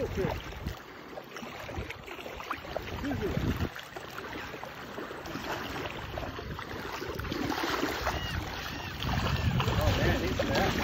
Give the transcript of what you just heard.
real fish. Usually. Oh man, he's back.